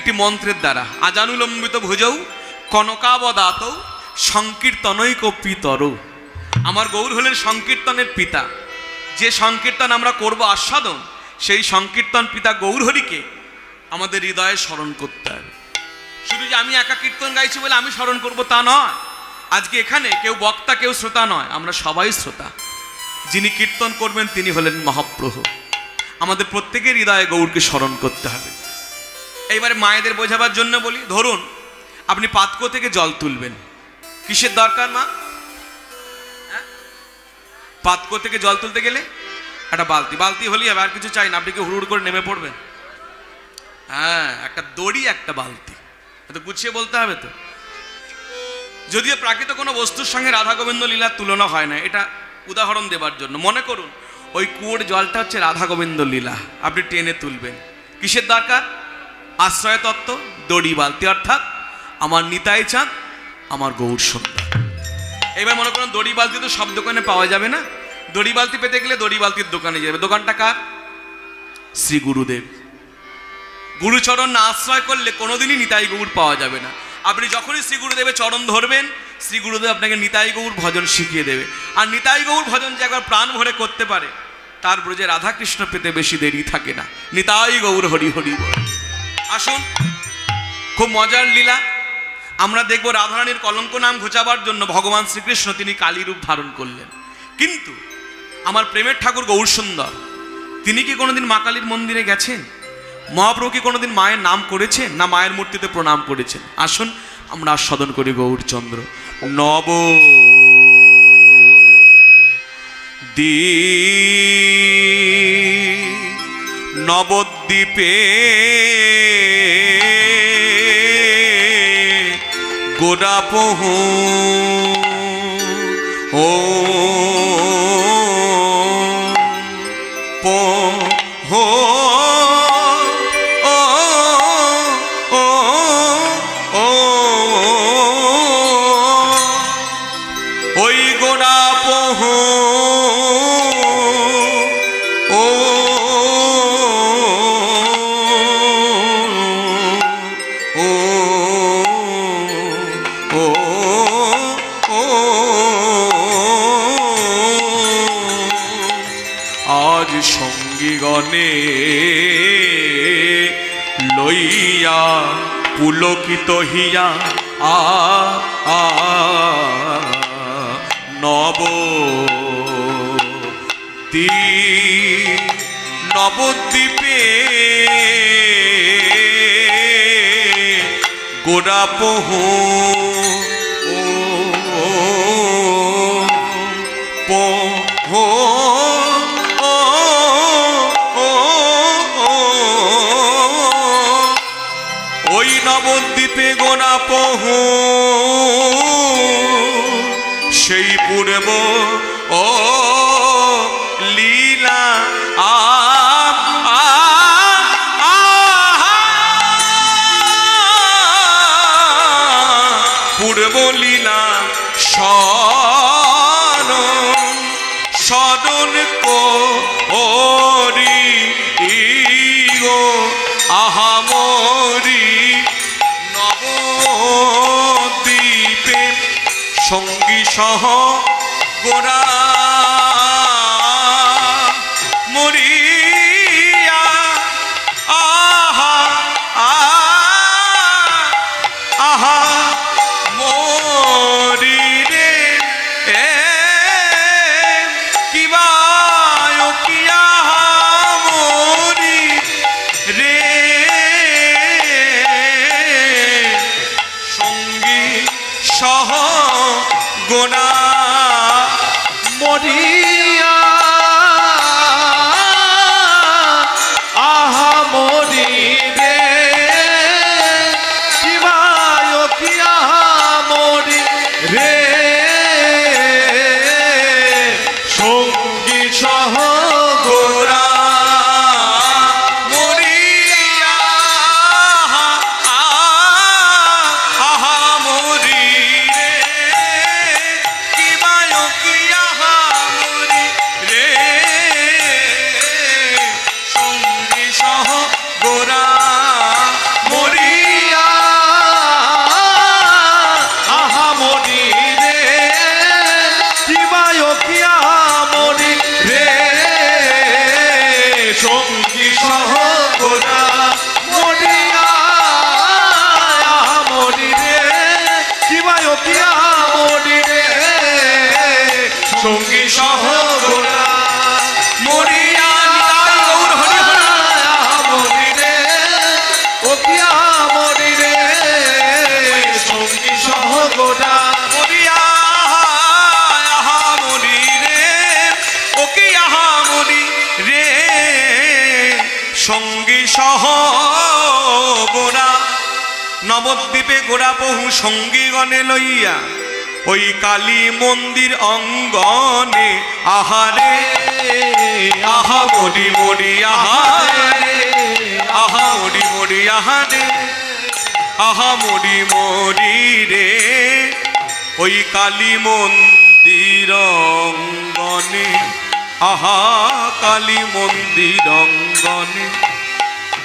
একটি মন্ত্রের দ্বারা। আজানুলম্বিত ভুজৌ, কনকাবদাত, সংকীর্তনৈক পিতর। আমার গৌর হলেন সংকীর্তনের পিতা। যে সংকীর্তন আমরা করব আস্বাদন, সেই সংকীর্তন পিতা গৌরহরিকে আমাদের হৃদয়ে স্মরণ করতে হবে। শুধু যে আমি একা কীর্তন গাইছি বলে আমি স্মরণ করব তা নয়। আজকে এখানে কেউ বক্তা, কেউ শ্রোতা নয়, আমরা সবাই শ্রোতা। যিনি কীর্তন করবেন তিনি হলেন মহাপ্রভু। আমাদের প্রত্যেকের হৃদয়ে গৌরকে স্মরণ করতে হবে। এইবারে মায়েদের বোঝাবার জন্য বলি, ধরুন, আপনি পাতকো থেকে জল তুলবেন। কিসের দরকার, মা? হ্যাঁ? পাতকো থেকে জল তুলতে গেলে একটা বালতি। বালতি হলেই হবে, আর কিছু চাই না, আপনি কি হুড় করে নেমে পড়বেন? হ্যাঁ একটা দড়ি, একটা বালতি। এটা গুছিয়ে বলতে হবে তো। যদিও প্রাকৃত কোনো বস্তুর সঙ্গে রাধা গোবিন্দ লীলার তুলনা হয় না, এটা উদাহরণ দেবার জন্য। মনে করুন, ওই কুয়োর জলটা হচ্ছে রাধা গোবিন্দ লীলা, আপনি টেনে তুলবেন। কিসের দরকার? আশ্রয় তত্ত্ব দড়ি বালতি অর্থাৎ আমার নিতাই চাঁদ, আমার গৌর সুন্দর এবার মনে করুন, দড়ি বালতি তো সব দোকানে পাওয়া যাবে না। দড়ি বালতি পেতে গেলে দড়ি বালতির দোকানে যাবে। দোকানটা কার? শ্রী গুরুদেব। গুরুচরণ না আশ্রয় করলে কোনোদিনই নিতাই গৌর পাওয়া যাবে না। আপনি যখনই শ্রী গুরুদেবের চরণ ধরবেন, শ্রী গুরুদেব আপনাকে নিতাই গৌর ভজন শিখিয়ে দেবে। আর নিতাই গৌর ভজন যে একবার প্রাণ ভরে করতে পারে, তার ব্রজে রাধাকৃষ্ণ পেতে বেশি দেরি থাকে না। নিতাই গৌর হরি হরি বল। আসুন। খুব মজার লীলা। আমরা দেখব রাধারানীর কলঙ্ক নাম ঘোচাবার জন্য ভগবান শ্রীকৃষ্ণ তিনি কালী রূপ ধারণ করলেন। কিন্তু আমার প্রেমের ঠাকুর গৌর সুন্দর তিনি কি কোনোদিন মা কালীর মন্দিরে গেছেন? মহাপ্রভু কি কোনোদিন মায়ের নাম করেছেন না মায়ের মূর্তিতে প্রণাম করেছেন? আসুন, আমরা আস্বাদন করি গৌরচন্দ্র। নব দি নবদ্বীপে গোড়াপহু ও পুলকিত হিয়া আ আ নব। নবদ্বীপে গোড়া পহু সেই পূর্ব ও Oh. নবদ্বীপে গোড়া বহু সঙ্গীগণে লইয়া, ওই কালী মন্দির অঙ্গনে, আহারে, আহা মরি মরি আহারে, আহা মরি মরি আহারে, আহা মরি মরি রে। ওই কালী মন্দির অঙ্গনে, আহা কালী মন্দির অঙ্গনে,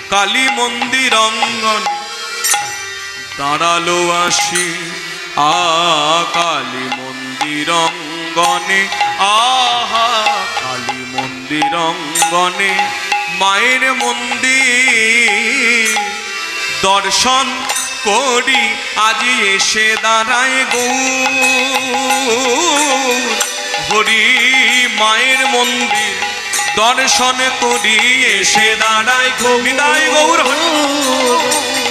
কালী মন্দির অঙ্গনে দাঁড়াল আসি কালী মন্দির অঙ্গনে আহা, কালী মন্দির অঙ্গনে মায়ের মন্দির। দর্শন করি, আজি এসে দাঁড়ায় গৌ হরি মায়ের মন্দির, দর্শন করি, এসে দাঁড়ায় গোবিদায় গৌর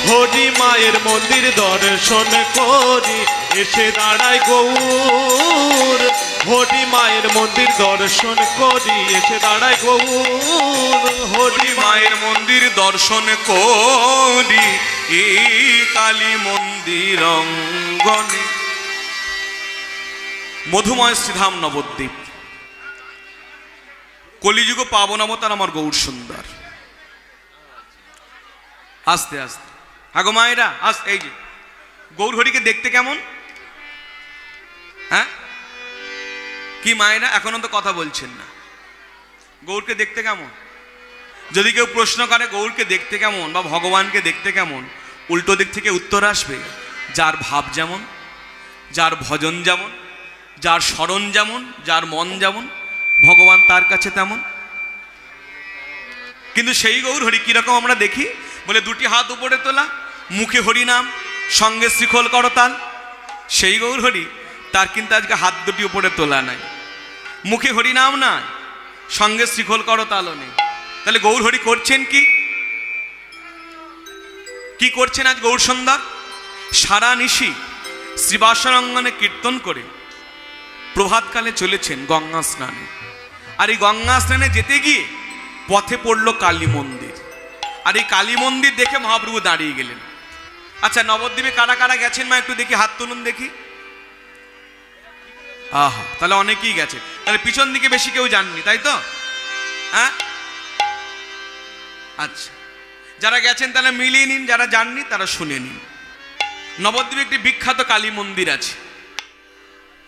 হরি। মায়ের মন্দির দর্শন করি। এসে দাঁড়ায় গৌর। হরি মায়ের মন্দির দর্শন করি। এসে দাঁড়ায় গৌর। হরি মায়ের মন্দির দর্শন করি। এই কালী মন্দির অঙ্গনে। মধুময় শ্রীধাম নবদ্বীপ। কলিযুগ পাবনামতার আমার গৌর সুন্দর। আস্তে আস্তে। আগো মায়েরা, আস, এই যে। গৌরহরিকে দেখতে কেমন? হ্যাঁ? কি মায়েরা এখনও তো কথা বলছেন না। গৌরকে দেখতে কেমন? যদি কেউ প্রশ্ন করে গৌরকে দেখতে কেমন বা ভগবানকে দেখতে কেমন, উল্টো দিক থেকে উত্তর আসবে, যার ভাব যেমন, যার ভজন যেমন, যার স্মরণ যেমন, যার মন যেমন, ভগবান তার কাছে তেমন। কিন্তু সেই গৌর হরি কীরকম আমরা দেখি? বলে দুটি হাত উপরে তোলা মুখে হরিনাম সঙ্গে শ্রীখোল করতাল। সেই গৌর হরি, তার কিন্তু আজকে হাত দুটি উপরে তোলা নাই। মুখে হরিনাম নাই, সঙ্গে শ্রীখোল করতালও নেই। তাহলে গৌর হরি করছেন কি? কি করছেন আজ গৌর সুন্দর সারা নিশি শ্রীবাসরাঙ্গনে কীর্তন করে প্রভাতকালে চলেছেন গঙ্গা স্নানে। আর এই গঙ্গা স্নানে যেতে গিয়ে পথে পড়ল কালী মন্দির। আর এই কালী মন্দির দেখে মহাপ্রভু দাঁড়িয়ে গেলেন। আচ্ছা নবদ্বীপে কারা কারা গেছেন মা? একটু দেখি, হাত তুলুন দেখি। আহা, তাহলে অনেকেই গেছে। তাহলে পিছন দিকে বেশি কেউ যাননি, তাই তো? হ্যাঁ? আচ্ছা যারা গেছেন তারা মিলিয়ে নিন, যারা যাননি তারা শুনে নিন। নবদ্বীপে একটি বিখ্যাত কালী মন্দির আছে।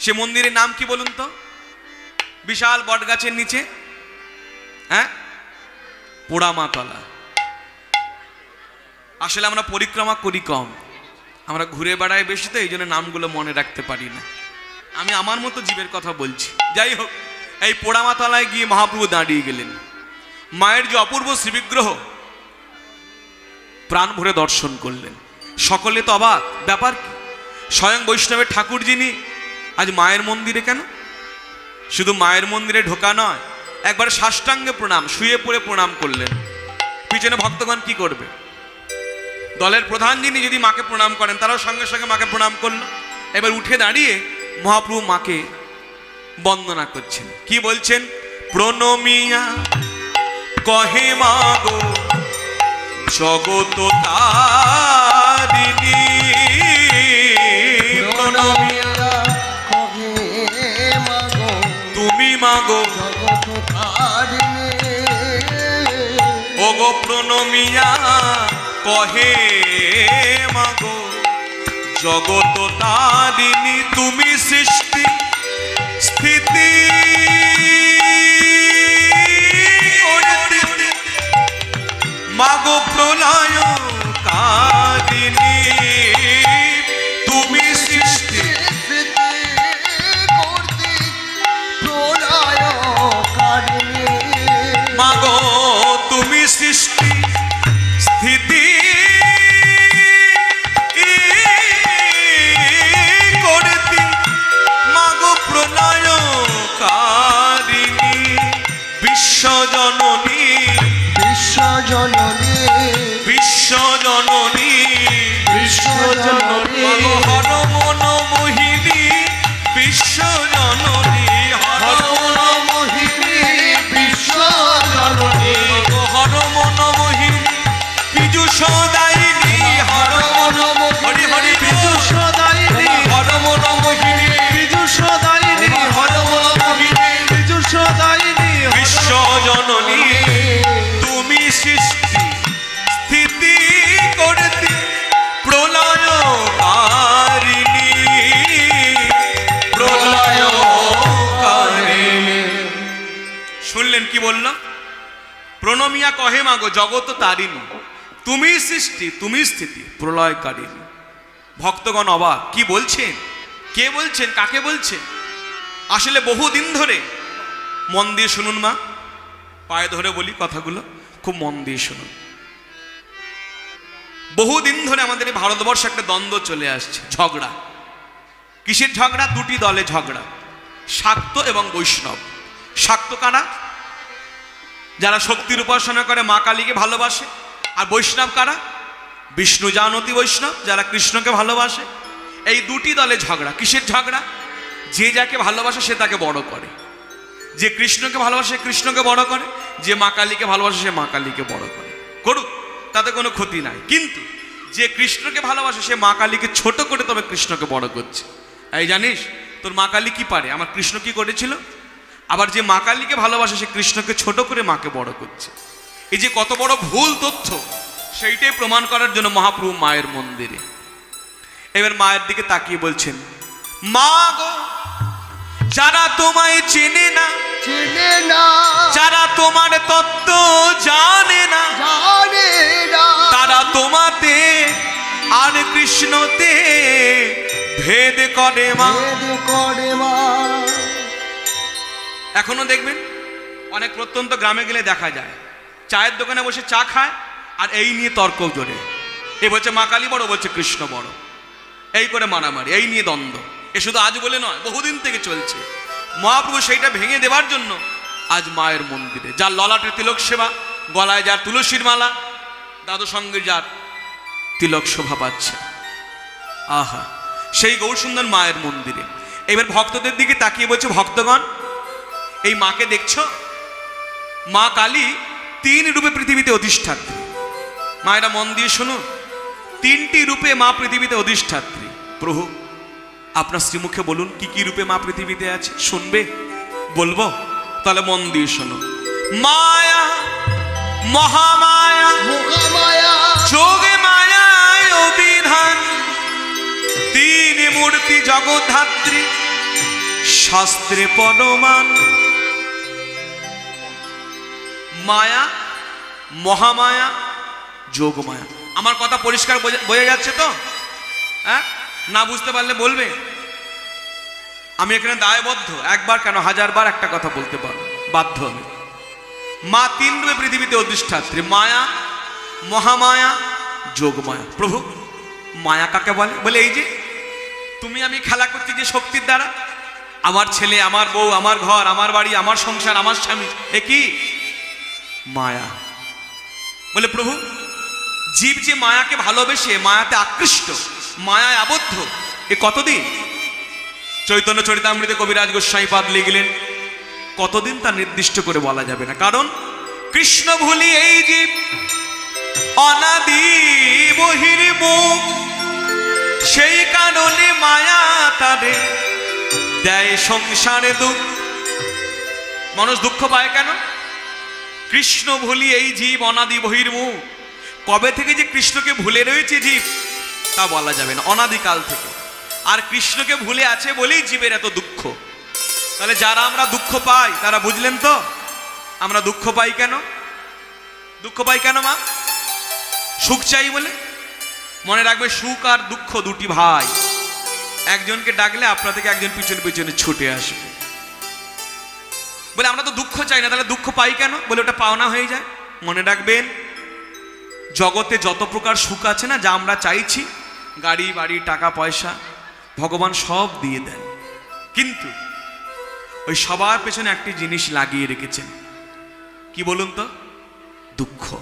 সে মন্দিরের নাম কি বলুন তো? বিশাল বটগাছের নিচে। হ্যাঁ? পোড়ামাতলা। আসলে আমরা পরিক্রমা করি কম। আমরা ঘুরে বেড়াই বেশি, তো এই জন্য নামগুলো মনে রাখতে পারি না। আমি আমার মতো জীবের কথা বলছি। যাই হোক, এই পোড়ামাতলায় গিয়ে মহাপ্রভু দাঁড়িয়ে গেলেন। মায়ের যে অপূর্ব শ্রীবিগ্রহ, প্রাণ ভরে দর্শন করলেন। সকলে তো অবাক, ব্যাপার কি? স্বয়ং বৈষ্ণবের ঠাকুর যিনি, আজ মায়ের মন্দিরে কেন? শুধু মায়ের মন্দিরে ঢোকা নয়, একবার সাষ্টাঙ্গে প্রণাম, শুয়ে পড়ে প্রণাম করলেন। পিছনে ভক্তগণ কি করবে? দলের প্রধান যিনি যদি মাকে প্রণাম করেন তারাও সঙ্গে সঙ্গে মাকে প্রণাম করল। এবার উঠে দাঁড়িয়ে মহাপ্রভু মাকে বন্দনা করছেন। কি বলছেন? প্রণমিয়া কহে মাগো জগত তারিণী। প্রণমিয়া তুমি মাগো ওগো প্রণমিয়া কহে মাগো জগত তারিণী তুমি কহে মাগো জগৎ তারিণী, তুমি সৃষ্টি, তুমি স্থিতি, প্রলয়কারিণী। ভক্তগণ অবাক, কি বলছেন? কে বলছেন? কাকে বলছেন? আসলে বহুদিন ধরে মন দিয়ে শুনুন মা, পায়ে ধরে বলি কথাগুলো, খুব মন দিয়ে শুনুন। বহুদিন ধরে আমাদের এই ভারতবর্ষে একটা দ্বন্দ্ব চলে আসছে, ঝগড়া। কিসের ঝগড়া? দুটি দলে ঝগড়া, শাক্ত এবং বৈষ্ণব। শাক্ত কারা? যারা শক্তির উপাসনা করে মা কালীকে ভালোবাসে, আর বৈষ্ণব কারা? বিষ্ণু জানতী বৈষ্ণব, যারা কৃষ্ণকে ভালোবাসে। এই দুটি দলে ঝগড়া। কিসের ঝগড়া? যে যাকে ভালোবাসে সে তাকে বড় করে। যে কৃষ্ণকে ভালোবাসে কৃষ্ণকে বড় করে, যে মা কালীকে ভালোবাসে সে মা কালীকে বড় করে। করুক, তাতে কোনো ক্ষতি নাই। কিন্তু যে কৃষ্ণকে ভালোবাসে সে মা কালীকে ছোট করে তবে কৃষ্ণকে বড় করছে। এই জানিস, তোর মা কালী কি পারে? আমার কৃষ্ণ কি করেছিল? আবার যে মা কালীকে ভালোবাসে সে কৃষ্ণকে ছোট করে মাকে বড় করছে। এই যে কত বড় ভুল তথ্য সেইটাই প্রমাণ করার জন্য মহাপ্রভু মায়ের মন্দিরে। এবার মায়ের দিকে তাকিয়ে বলছেন মা গো যারা তোমায় চেনে না চেনে না যারা তোমার তত্ত্ব জানে না জানে না তারা তোমাতে আর কৃষ্ণতে ভেদ করে মা। ভেদ করে মা। এখনও দেখবেন অনেক প্রত্যন্ত গ্রামে গেলে দেখা যায়। চায়ের দোকানে বসে চা খায় আর এই নিয়ে তর্ক জোরে। এ বলছে, মা কালী বড় বলছে, কৃষ্ণ বড়। এই করে মারামারি, এই নিয়ে দ্বন্দ্ব। এ শুধু আজ বলে নয়, বহুদিন থেকে চলছে। মহাপ্রভু সেইটা ভেঙে দেবার জন্য আজ মায়ের মন্দিরে। যার ললাটে তিলক সেবা, গলায় যার তুলসীর মালা দাদু সঙ্গে যার তিলক শোভা পাচ্ছে। আহা, সেই গৌরসুন্দর মায়ের মন্দিরে। এবার ভক্তদের দিকে তাকিয়ে বলছে, ভক্তগণ এই মাকে দেখছ? মা কালী তিন রূপে পৃথিবীতে অধিষ্ঠাত্রী। মা এটা মন দিয়ে শোনো তিনটি রূপে মা পৃথিবীতে অধিষ্ঠাত্রী। প্রভু আপনার শ্রীমুখে বলুন কি কি রূপে মা পৃথিবীতে আছে? শুনবে? বলব? তাহলে মন দিয়ে শোনো মায়া মহামায়া যোগে মায়ায় অবিধান তিন মূর্তি জগদ্ধাত্রী শাস্ত্রে পরমান মায়া, মহামায়া, যোগমায়া। আমার কথা পরিষ্কার বোঝা যাচ্ছে তো? হ্যাঁ? না বুঝতে পারলে বলবে। আমি এখানে দায়বদ্ধ। একবার কেন হাজারবার একটা কথা বলতে পারব বাধ্য আমি। মা তিন রূপে পৃথিবীতে অধিষ্ঠাত্রী। মায়া, মহামায়া, যোগমায়া। প্রভু, মায়া কাকে বলে? বলে এই যে, তুমি আমি খেলা করছি যে শক্তির দ্বারা। আমার ছেলে, আমার বউ, আমার ঘর, আমার বাড়ি, আমার সংসার, আমার স্বামী। এ কি? মায়া। বলে, প্রভু, জীব যে মায়াকে ভালোবেসে মায়াতে আকৃষ্ট, মায়ায় আবদ্ধ, এ কতদিন? চৈতন্য চরিতামৃতে কবিরাজ গোস্বাই পাদ লিখলেন, কতদিন তা নির্দিষ্ট করে বলা যাবে না। কারণ, কৃষ্ণ ভুলি এই জীব, অনাদি বহির্মুখ সেই কারণে মায়া তারে দেয় সংসারে দুঃখ। মানুষ দুঃখ পায় কেন? কৃষ্ণ ভুলি এই জীব অনাদি বহির্মুখ কবে থেকে যে কৃষ্ণকে ভুলে রয়েছে জীব, তা বলা যাবে না, অনাদিকাল থেকে। আর কৃষ্ণকে ভুলে আছে বলেই জীবের এত দুঃখ। তাহলে যারা আমরা দুঃখ পাই, তারা বুঝলেন তো? আমরা দুঃখ পাই কেন? দুঃখ পাই কেন মা? সুখ চাই বলে? মনে রাখবে সুখ আর দুঃখ দুটি ভাই। একজনকে ডাকলে আপনার থেকে একজন পিছনে পিছনে ছুটে আসবে। বলে, আমরা তো দুঃখ চাই না, তাহলে দুঃখ পাই কেন? বলে, ওটা পাওনা হয়ে যায়। মনে রাখবেন, জগতে যত প্রকার সুখ আছে না, যা আমরা চাইছি, গাড়ি, বাড়ি, টাকা, পয়সা, ভগবান সব দিয়ে দেন। কিন্তু ওই সবার পেছনে একটি জিনিস লাগিয়ে রেখেছেন। কি বলুন তো? দুঃখ।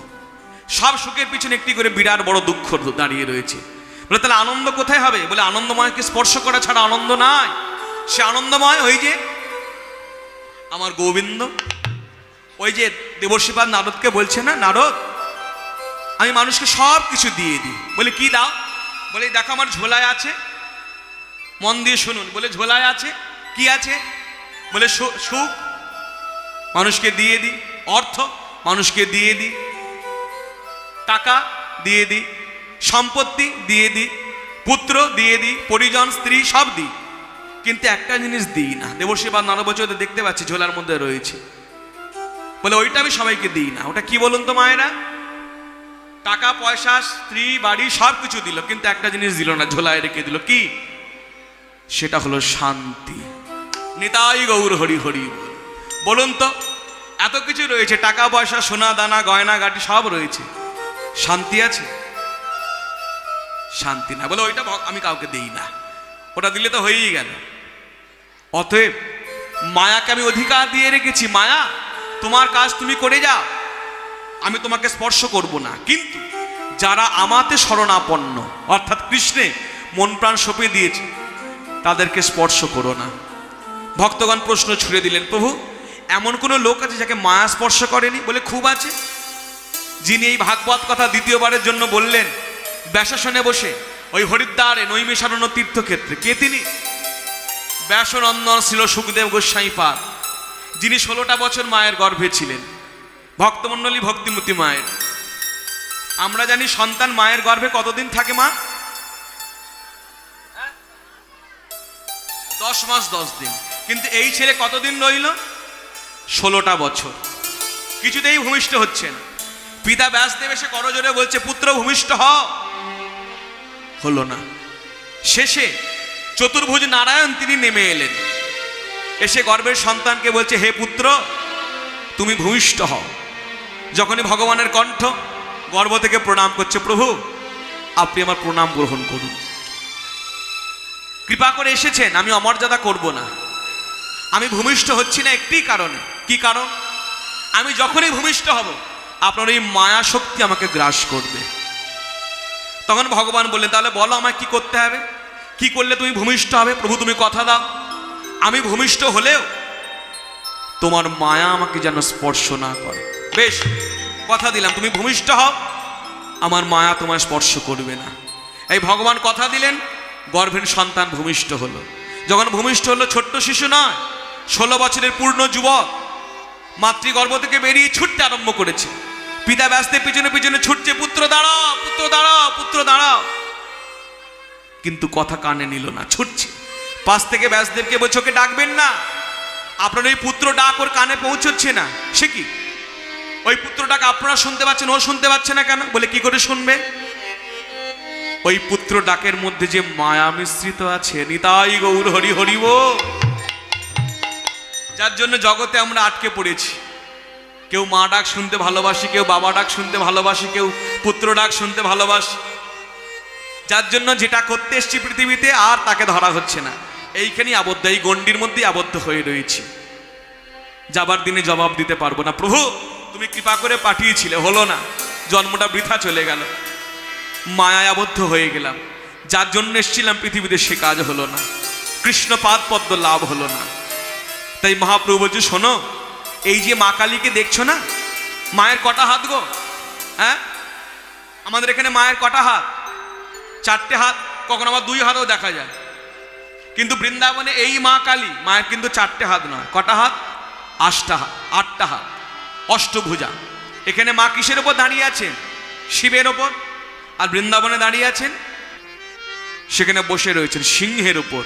সব সুখের পিছনে একটি করে বিরাট বড় দুঃখ দাঁড়িয়ে রয়েছে। বলে, তাহলে আনন্দ কোথায় হবে? বলে, আনন্দময়কে স্পর্শ করা ছাড়া আনন্দ নাই। সে আনন্দময় ওই যে আমার গোবিন্দ। ওই যে দেবর্ষিপাদ নারদকে বলছে না, নারদ, আমি মানুষকে সব কিছু দিয়ে দিই। বলে, কি দাও? বলে, দেখো আমার ঝোলায় আছে। মন দিয়ে শুনুন, বলে, ঝোলায় আছে। কি আছে? বলে সুখ, মানুষকে দিয়ে দিই। অর্থ, মানুষকে দিয়ে দিই। টাকা দিয়ে দিই। সম্পত্তি দিয়ে দিই। পুত্র দিয়ে দিই। পরিজন, স্ত্রী, সব দিই। কিন্তু একটা জিনিস দিই না। দেবশ্রী বা নারবচর দেখতে পাচ্ছি, ঝোলার মধ্যে রয়েছে। বলে, ওইটা আমি সবাইকে দিই না। ওটা কি বলুন তো মায়েরা? টাকা, পয়সা, স্ত্রী, বাড়ি সব কিছু দিল, কিন্তু একটা জিনিস দিল না, ঝোলায় রেখে দিল। কি? সেটা হলো শান্তি। নিতাই গৌর হরি হরি। বলুন তো, এত কিছু রয়েছে, টাকা, পয়সা, সোনা, দানা, গয়না, গাটি, সব রয়েছে। শান্তি আছে? শান্তি না। বলে, ওইটা আমি কাউকে দিই না। ওটা দিলে তো হয়েই গেল। অতএব মায়াকে আমি অধিকার দিয়ে রেখেছি। মায়া, তোমার কাজ তুমি করে যাও। আমি তোমাকে স্পর্শ করব না। কিন্তু যারা আমাতে শরণাপন্ন, অর্থাৎ কৃষ্ণে মন প্রাণ সঁপে দিয়েছে, তাদেরকে স্পর্শ করো না। ভক্তগণ প্রশ্ন ছুড়ে দিলেন, প্রভু, এমন কোনো লোক আছে যাকে মায়া স্পর্শ করেনি? বলে, খুব আছে। যিনি এই ভাগবত কথা দ্বিতীয়বারের জন্য বললেন, ব্যাসাসনে বসে ওই হরিদ্বারে নৈমিষারণ্য তীর্থক্ষেত্রে। কে তিনি? ব্যাসনন্দন ছিল সুখদেব গোস্বাই পাদ যিনি ষোলোটা বছর মায়ের গর্ভে ছিলেন। ভক্তমণ্ডলী ভক্তিমতী মায়ের। আমরা জানি সন্তান মায়ের গর্ভে কতদিন থাকে মা? দশ মাস দশ দিন। কিন্তু এই ছেলে কতদিন রইল? ষোলোটা বছর। কিছুতেই ভূমিষ্ঠ হচ্ছেন পিতা ব্যাসদেব এসে করজোরে বলছে, পুত্র ভূমিষ্ঠ হলো না। শেষে চতুর্ভুজ নারায়ণ তিনি নেমে এলেন। এসে গর্ভের সন্তানকে বলছে, হে পুত্র, তুমি ভূমিষ্ঠ হও। যখনই ভগবানের কণ্ঠ গর্ভ থেকে প্রণাম করছে, প্রভু, আপনি আমার প্রণাম গ্রহণ করুন। কৃপা করে এসেছেন, আমি অমর্যাদা করব না। আমি ভূমিষ্ঠ হচ্ছি না একটি কারণে। কি কারণ? আমি যখনই ভূমিষ্ঠ হব, আপনার এই মায়া শক্তি আমাকে গ্রাস করবে। তখন ভগবান বললেন, তাহলে বলো আমায় কি করতে হবে? কি করলে তুমি ভূমিষ্ঠ হবে? প্রভু, তুমি কথা দাও। আমি ভূমিষ্ঠ হলেও তোমার মায়া আমাকে যেন স্পর্শ না করে। বেশ, কথা দিলাম। তুমি ভূমিষ্ঠ হও। আমার মায়া তোমায় স্পর্শ করবে না। এই ভগবান কথা দিলেন, গর্ভের সন্তান ভূমিষ্ঠ হলো। যখন ভূমিষ্ঠ হলো, ছোট্ট শিশু নয়, ষোলো বছরের পূর্ণ যুবক। মাতৃগর্ভ থেকে বেরিয়ে ছুটতে আরম্ভ করেছে। পিতা ব্যস্তের পিছনে পিছনে ছুটছে, পুত্র, দাঁড়াও পুত্র দাঁড়াও পুত্র, দাঁড়াও। কিন্তু কথা কানে নিল না, ছুটছে। পাশ থেকে ব্যাসদেবকে বলছে, ওকে ডাকবেন না। আপনার ওই পুত্র ডাক ওর কানে পৌঁছচ্ছে না। সে কি? ওই পুত্র ডাক আপনারা শুনতে পাচ্ছেন, ও শুনতে পাচ্ছে না কেন? বলে, কি করে শুনবে? ওই পুত্র ডাকের মধ্যে যে মায়া মিশ্রিত আছে, নিতাই গৌর হরি হরিব যার জন্য জগতে আমরা আটকে পড়েছি। কেউ মা ডাক শুনতে ভালোবাসি, কেউ বাবা ডাক শুনতে ভালোবাসি, কেউ পুত্র ডাক শুনতে ভালোবাসি। যার জন্য যেটা করতে এসছি পৃথিবীতে আর তাকে ধরা হচ্ছে না। এইখানেই আবদ্ধ, এই গণ্ডির মধ্যেই আবদ্ধ হয়ে রয়েছি। যাবার দিনে জবাব দিতে পারব না। প্রভু, তুমি কৃপা করে পাঠিয়েছিলে, হলো না। জন্মটা বৃথা চলে গেল। মায়ায় আবদ্ধ হয়ে গেলাম। যার জন্য এসেছিলাম পৃথিবীতে, সে কাজ হলো না। কৃষ্ণপাদ পদ্ম লাভ হলো না। তাই মহাপ্রভু বলছে, শোনো, এই যে মা কালীকে দেখছ না, মায়ের কটা হাত গো? হ্যাঁ? আমাদের এখানে মায়ের কটা হাত? চারটে হাত, কখনো আবার দুই হাতও দেখা যায়। কিন্তু বৃন্দাবনে এই মা কালী, মায়ের কিন্তু চারটে হাত নয়, কটা হাত? আটটা হাত আটটা হাত, অষ্টভুজা। এখানে মা কিসের ওপর দাঁড়িয়ে আছেন? শিবের ওপর। আর বৃন্দাবনে দাঁড়িয়ে আছেন? সেখানে বসে রয়েছেন সিংহের উপর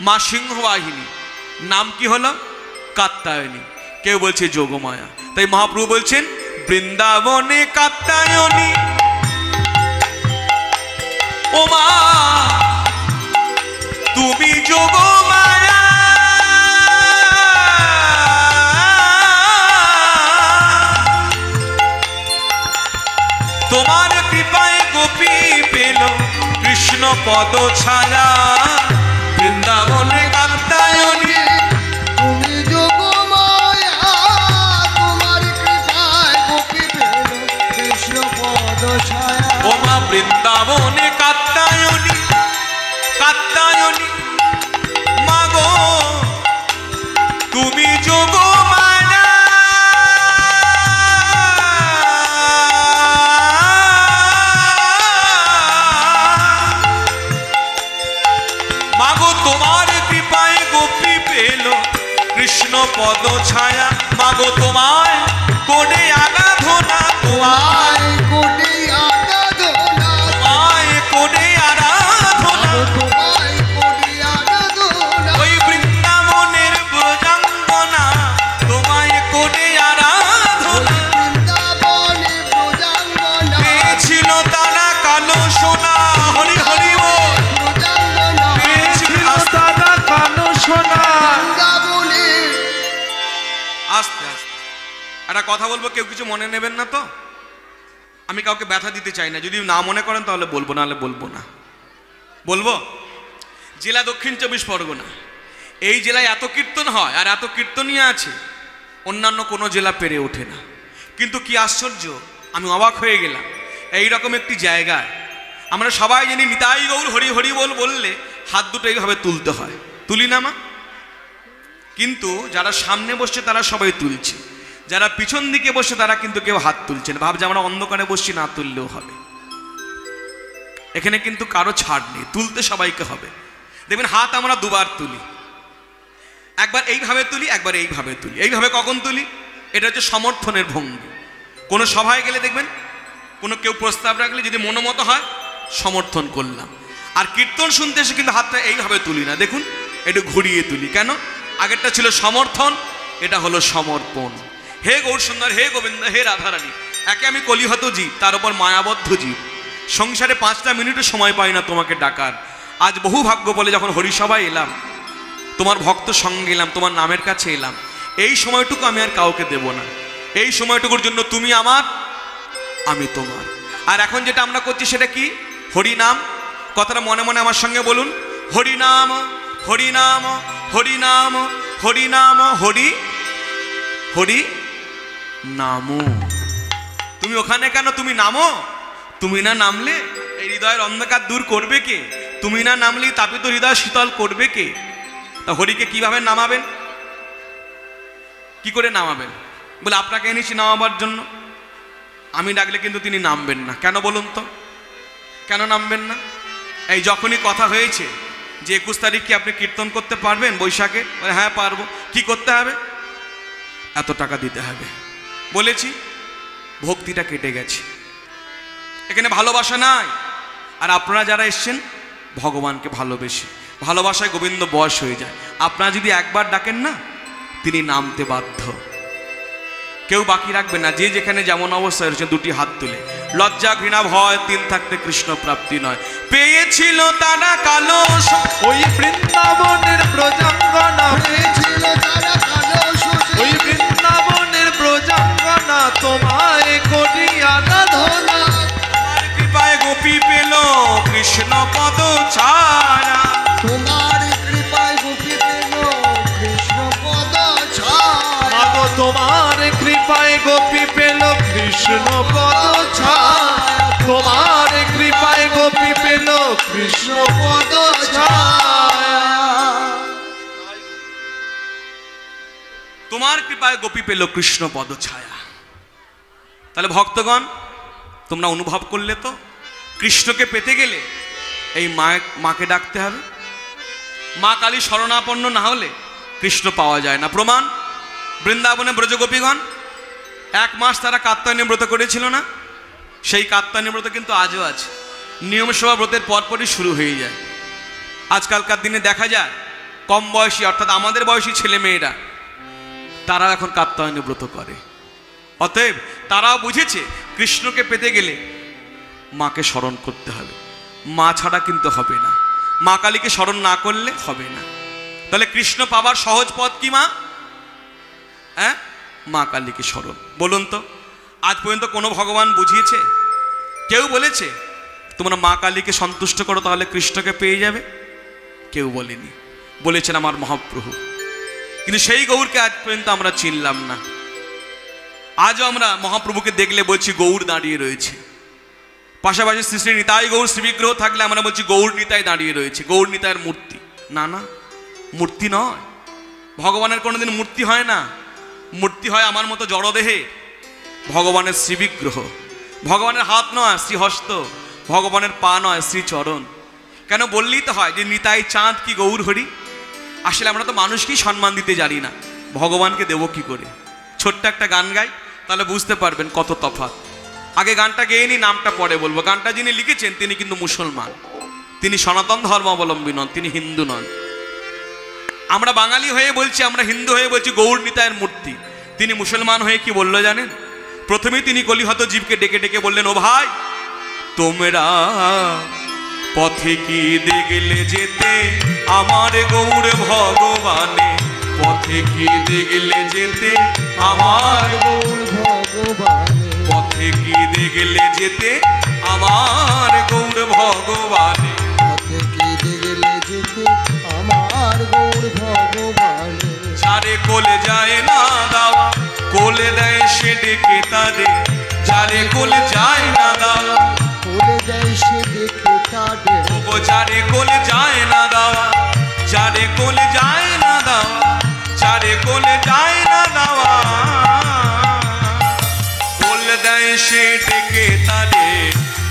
মা সিংহবাহিনী। নাম কি হলো? কাত্তায়নী কেউ বলছে যোগমায়া। তাই মহাপ্রভু বলছেন, বৃন্দাবনে কাত্তায়নী ও মা তুমি যোগমায়া তোমার কৃপায় গোপী পেল কৃষ্ণ পদ ছায়া বৃন্দাবনে তুমি যোগমায়া তোমার কৃপায় গোপী পেল কৃষ্ণ পদ বৃন্দাবনে পদ ছায়া মাগো তোমায় কোনে আরাধনা তোমার একটা কথা বলব, কেউ কিছু মনে নেবেন না তো? আমি কাউকে ব্যথা দিতে চাই না। যদি না মনে করেন, তাহলে বলব, নাহলে বলব না। বলব? জেলা দক্ষিণ চব্বিশ পরগনা। এই জেলায় এত কীর্তন হয় আর এত কীর্তনীয় আছে, অন্যান্য কোনো জেলা পেরে ওঠে না। কিন্তু কি আশ্চর্য, আমি অবাক হয়ে গেলাম। এই রকম একটি জায়গায় আমরা সবাই জানি, নিতাই গৌর হরি হরি বল বললে হাত দুটো এইভাবে তুলতে হয়। তুলি না মা? কিন্তু যারা সামনে বসছে, তারা সবাই তুলছে। যারা পিছন দিকে বসে, তারা কিন্তু কেউ হাত তুলছে না। ভাবছে আমরা অন্ধকারে বসছি, না তুললেও হবে। এখানে কিন্তু কারও ছাড় নেই, তুলতে সবাইকে হবে। দেখবেন হাত আমরা দুবার তুলি। একবার এইভাবে তুলি, একবার এইভাবে তুলি। এইভাবে কখন তুলি? এটা হচ্ছে সমর্থনের ভঙ্গি। কোনো সভায় গেলে দেখবেন, কোনো কেউ প্রস্তাব রাখলে যদি মনোমত হয়, সমর্থন করলাম। আর কীর্তন শুনতে এসে কিন্তু হাতটা এইভাবে তুলি না। দেখুন, একটু ঘুরিয়ে তুলি। কেন? আগেরটা ছিল সমর্থন, এটা হলো সমর্পণ। হে গৌর সুন্দর, হে গোবিন্দ, হে রাধারানী। একে আমি কলিহত জীব, তার উপর মায়াবদ্ধ জীব। সংসারে পাঁচটা মিনিটও সময় পাই না তোমাকে ডাকার। আজ বহু ভাগ্য বলে যখন হরিসভায় এলাম, তোমার ভক্ত সঙ্গে এলাম, তোমার নামের কাছে এলাম। এই সময়টুকু আমি আর কাউকে দেব না। এই সময়টুকুর জন্য তুমি আমার, আমি তোমার। আর এখন যেটা আমরা করছি সেটা কি? হরিনাম। কথাটা মনে মনে আমার সঙ্গে বলুন। হরিনাম হরিনাম হরিনাম হরিনাম, হরি হরি নামো। তুমি ওখানে কেন? তুমি নামো? তুমি না নামলে এই হৃদয়ের অন্ধকার দূর করবে কে? তুমি না নামলেই তাপিত হৃদয় শীতল করবে কে? তা হরিকে কীভাবে নামাবেন? কি করে নামাবেন? বলে, আপনাকে এনেছি নামাবার জন্য। আমি ডাকলে কিন্তু তিনি নামবেন না। কেন বলুন তো? কেন নামবেন না? এই যখনই কথা হয়েছে যে একুশ তারিখ কি আপনি কীর্তন করতে পারবেন বৈশাখে? হ্যাঁ পারব। কি করতে হবে? এত টাকা দিতে হবে। বলেছি, ভক্তিটা কেটে গেছে। এখানে ভালোবাসা নাই। আর আপনারা যারা এসছেন, ভগবানকে ভালোবেসে। ভালোবাসায় গোবিন্দ বয়স হয়ে যায়। আপনারা যদি একবার ডাকেন না, তিনি নামতে বাধ্য। কেউ বাকি রাখবে না। যে যেখানে যেমন অবস্থায় রয়েছে, দুটি হাত তুলে। লজ্জা, ঘৃণা, ভয় তিন থাকতে কৃষ্ণ প্রাপ্তি নয়। পেয়েছিল তারা কালো, ওই বৃন্দাবনের প্রজাঙ্গনা। হয়েছিল তারা কৃষ্ণ পদ ছায়া, তোমার কৃপায় গোপী পেল কৃষ্ণ পদ ছায়া। তোমার কৃপায় গোপী পেল কৃষ্ণ পদ ছায়া। তাহলে ভক্তগণ, তোমরা অনুভব করলে তো, কৃষ্ণকে পেতে গেলে এই মাকে ডাকতে হবে। মা কালী শরণাপন্ন না হলে কৃষ্ণ পাওয়া যায় না। প্রমাণ, বৃন্দাবনে ব্রজগোপীগণ এক মাস তারা কাত্তায়নী ব্রত করেছিল না? সেই কাত্তায়নী ব্রত কিন্তু আজও আছে। নিয়মসভা ব্রতের পরপরই শুরু হয়ে যায়। আজকালকার দিনে দেখা যায়, কম বয়সী, অর্থাৎ আমাদের বয়সী ছেলে মেয়েরা তারা এখন কাত্তায়নী ব্রত করে। অতএব তারাও বুঝেছে, কৃষ্ণকে পেতে গেলে মাকে স্মরণ করতে হবে। মা ছাড়া কিন্তু হবে না। মা কালীকে স্মরণ না করলে হবে না। তাহলে কৃষ্ণ পাবার সহজ পথ কি মা? হ্যাঁ? মা কালীকে স্মরণ। বলুন তো, আজ পর্যন্ত কোনো ভগবান বুঝিয়েছে? কেউ বলেছে, তোমরা মা কালীকে সন্তুষ্ট করো, তাহলে কৃষ্ণকে পেয়ে যাবে কেউ বলেনি। বলেছেন আমার মহাপ্রভু। কিন্তু সেই গৌরকে আজ পর্যন্ত আমরা চিনলাম না। আজও আমরা মহাপ্রভুকে দেখলে বলছি, গৌর দাঁড়িয়ে রয়েছে পাশাপাশি শ্রী শ্রী নিতাই গৌর শ্রীবিগ্রহ থাকলে আমরা বলছি, গৌর নিতাই দাঁড়িয়ে রয়েছে, গৌর নিতাইয়ের মূর্তি না না, মূর্তি নয়। ভগবানের কোনোদিন মূর্তি হয় না। মূর্তি হয় আমার মতো জড়দেহে। ভগবানের শ্রীবিগ্রহ। ভগবানের হাত নয়, শ্রীহস্ত। ভগবানের পা নয়, শ্রীচরণ। কেন বললেই তো হয় যে নিতাই চাঁদ কি গৌর হরি? আসলে আমরা তো মানুষকেই সম্মান দিতে জানি না। ভগবানকে দেবো কি করে? ছোট্ট একটা গান গাই, তাহলে বুঝতে পারবেন কত তফাৎ। আগে গানটা গেয়ে নি, নামটা পরে বলব। গানটা যিনি লিখেছেন, তিনি কিন্তু মুসলমান। তিনি সনাতন ধর্মাবলম্বী নন, তিনি হিন্দু নন। আমরা বাঙালি হয়ে বলছি, আমরা হিন্দু হয়ে বলছি গৌর নিতায়ের মূর্তি। তিনি মুসলমান হয়ে কি বলল জানেন? প্রথমেই তিনি কলিহত জীবকে ডেকে ডেকে বললেন, ও ভাই, তোমরা পথে কি দেখলে যেতে? আমার গৌর ভগবানে পথে কি দেখলে যেতে? আমার গৌর ভগবানে পথে কি দেখলে যেতে? আমার গৌর ভগবানে আমার গৌর ভগবানে যারে কোলে যায় না দাওয়া কোলে দেয় সে ডেকে তারে যারে কোলে যায় না দাওয়া বলে দেয় সে দেখে তাদের ওগো যারে কোলে যায় না দাওয়া যারে কোলে যায় না দাওয়া যারে কোলে যায় না দাওয়া কোলে দেয় সে ডেকে তারে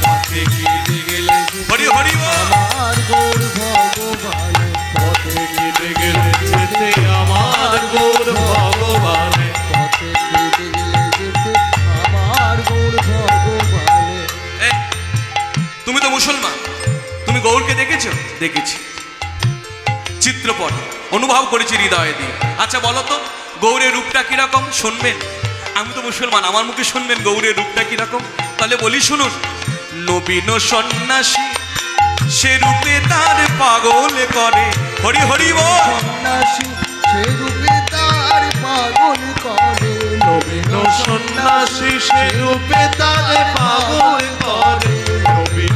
পথে কি গেলে হরি হরি বল। আমার গৌর ভগবানে দেখেছ? দেখেছি। চিত্রপট। অনুভব করেছি হৃদয়ে দিয়ে। আচ্ছা বলো তো, গৌরের রূপটা কীরকম? শুনবেন? আমি তো মুসলমান, আমার মুখে শুনবেন গৌরের রূপটা কীরকম? তাহলে বলি, শুনুন। নবীন সন্ন্যাসী, সে রূপে তার পাগল করে। হরি হরি সন্ন্যাসী, সে রূপে তার পাগল করে। নবীন সন্ন্যাসী, সে রূপে তারে পাগল করে। নবীন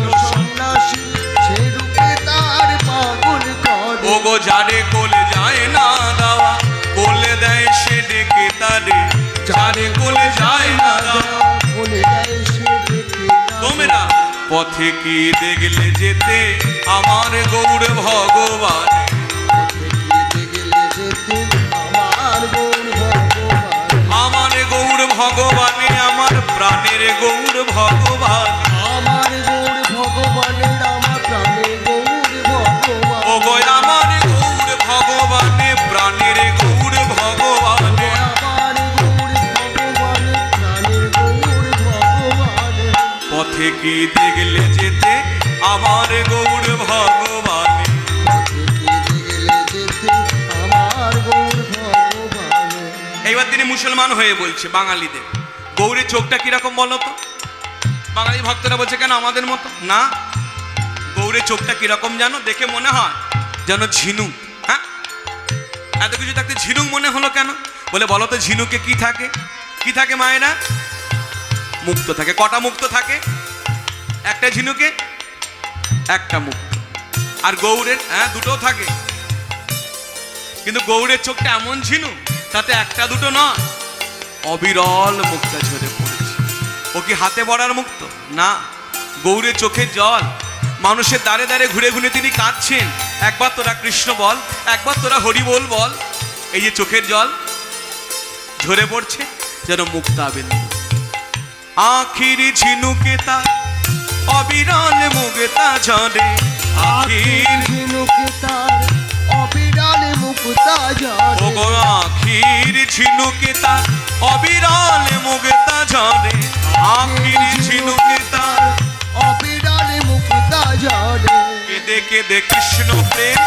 ওগো যারে কোলে যায় না দাওয়া কোলে দেয় সে ডেকে তারে। যারে কোলে যায় না দাওয়া বলে দেয় সে দেখে তোমরা পথে কি দেখলে যেতে আমার গৌর ভগবান? যেতে আমার গৌর ভগবান? আমার গৌর ভগবানে আমার প্রাণের গৌর কি দেখলে যেতে? আমার গৌর ভগবানে। এইবার তিনি মুসলমান হয়ে বলছে বাঙালিদের। গৌরের চোখটা কীরকম বলো তো? বাঙালি ভক্তরা বলছে, কেন আমাদের মতো? না। গৌরের চোখটা কীরকম জানো? দেখে মনে হয় যেন ঝিনুক। হ্যাঁ? এত কিছু থাকতে ঝিনুক মনে হলো কেন? বলে, বলো তো, ঝিনুকে কি থাকে? কি থাকে মায়েরা? মুক্ত থাকে। কটা মুক্ত থাকে? একটা ঝিনুকে, একটা মুখ। আর গৌরের হ্যাঁ দুটো থাকে। কিন্তু গৌরের চোখটা এমন ঝিনুক তাতে একটা দুটো নয়। অবিরল মুক্তা ঝরে পড়েছে। ও কি হাতে পড়ার মুক্ত না। গৌরের চোখের জল। মানুষের দাঁড়ে দাঁড়ে ঘুরে ঘুরে তিনি কাঁদছেন। একবার তোরা কৃষ্ণ বল, একবার তোরা হরি বল। বল এই যে চোখের জল, ঝরে পড়ছে, যেন মুক্তা বিন্দু আখির ঝিনুকে তা অবিরল মুগতা ঝরে আখির। ঝিনুকে তার অবিরাল মুক্তা ঝরে। ওগো আখির ঝিনুকে তার অবিরল মুগতা ঝরে আখির ঝিনুকে তার অবিরাল মুক্তা ঝরে। কেঁদে কেঁদে কৃষ্ণ প্রেম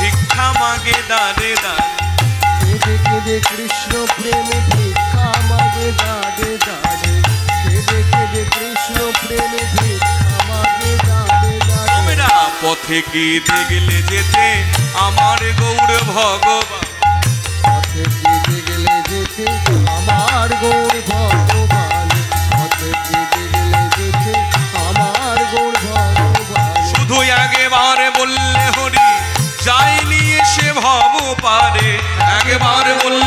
ভিক্ষা মাগে দাঁড়ে দাঁড়ে। কেঁদে কেঁদে কৃষ্ণ প্রেমে ভিক্ষা মাগে দাঁড়ে দাঁড়ে। পথে কি দেখলে যেতে? আমার গৌর ভগবান। পথে কেঁদে গেলে যেতে? আমার গৌর ভগবান। পথে কেঁদে গেলে যেতে? আমার গৌর ভগবান। শুধু একবার বললে হরি যাইনি সে ভব পারে। একবার বললে